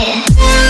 Yeah.